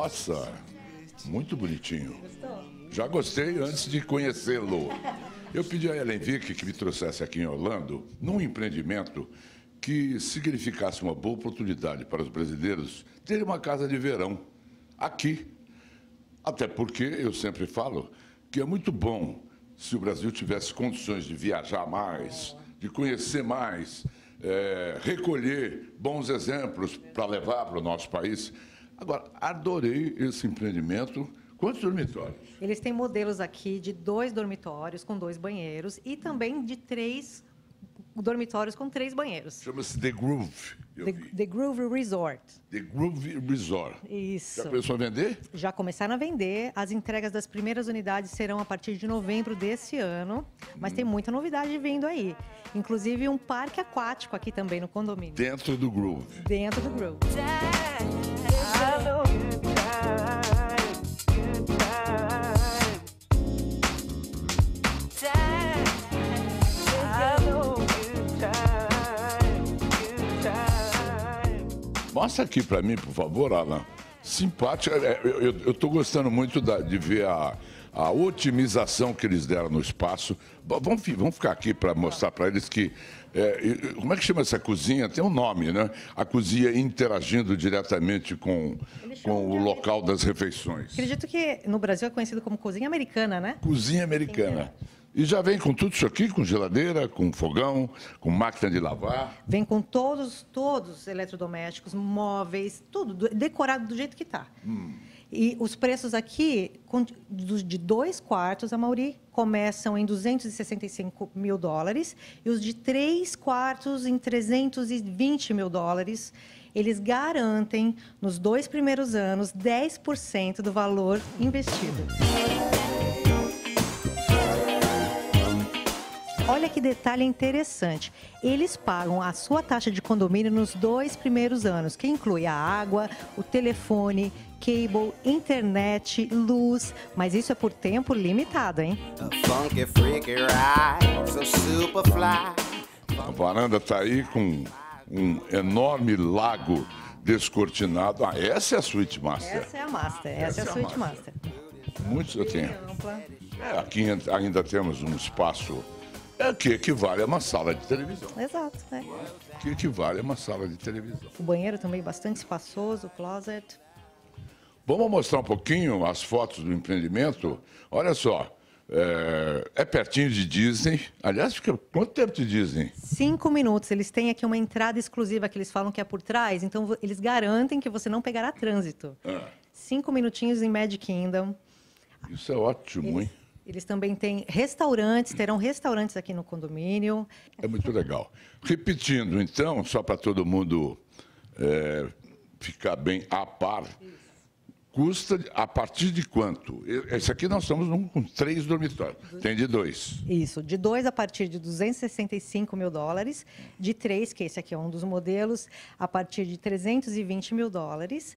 Nossa, muito bonitinho. Já gostei antes de conhecê-lo. Eu pedi a Ellen Vick que me trouxesse aqui em Orlando, num empreendimento que significasse uma boa oportunidade para os brasileiros terem uma casa de verão aqui. Até porque eu sempre falo que é muito bom se o Brasil tivesse condições de viajar mais, de conhecer mais, é, recolher bons exemplos para levar para o nosso país. Agora, adorei esse empreendimento. Quantos dormitórios? Eles têm modelos aqui de dois dormitórios com dois banheiros e também de três dormitórios com três banheiros. Chama-se The Groove. The, The, Groove Resort. The Groove Resort. Isso. Já começou a vender? Já começaram a vender. As entregas das primeiras unidades serão a partir de novembro desse ano. Mas hum. tem muita novidade vindo aí. Inclusive um parque aquático aqui também no condomínio. Dentro do Groove. Dentro do Groove. Mostra aqui para mim, por favor, Alan. Simpática. É, eu estou gostando muito da, de ver a, a otimização que eles deram no espaço. Vamos, vamos ficar aqui para mostrar para eles que. É, como é que chama essa cozinha? Tem um nome, né? A cozinha interagindo diretamente com, com o local das refeições. Acredito que no Brasil é conhecido como cozinha americana, né? Cozinha americana. E já vem com tudo isso aqui, com geladeira, com fogão, com máquina de lavar? Vem com todos, todos os eletrodomésticos, móveis, tudo decorado do jeito que está. Hum. E os preços aqui, de dois quartos, a Mauri, começam em 265 mil dólares e os de três quartos em 320 mil dólares. Eles garantem, nos dois primeiros anos, 10% do valor investido. Olha que detalhe interessante. Eles pagam a sua taxa de condomínio nos dois primeiros anos, que inclui a água, o telefone, cable, internet, luz, mas isso é por tempo limitado, hein? A varanda está aí com um enorme lago descortinado. Ah, essa é a Suite Master. Essa é a Master, essa, essa é a Suite Master. Master. Muitos eu tenho. É, aqui ainda temos um espaço é que equivale a uma sala de televisão. Exato, é. Que equivale a uma sala de televisão. O banheiro também bastante espaçoso, o closet. Vamos mostrar um pouquinho as fotos do empreendimento. Olha só, é, é, pertinho de Disney. Aliás, fica quanto tempo de Disney? Cinco minutos. Eles têm aqui uma entrada exclusiva que eles falam que é por trás, então eles garantem que você não pegará trânsito. Ah. Cinco minutinhos em Magic Kingdom. Isso é ótimo, eles, hein? Eles também têm restaurantes, terão restaurantes aqui no condomínio. É muito legal. Repetindo, então, só para todo mundo é, ficar bem a par. Custa a partir de quanto? Esse aqui nós estamos num, com três dormitórios. Tem de dois. Isso, de dois a partir de 265 mil dólares, de três, que esse aqui é um dos modelos, a partir de 320 mil dólares,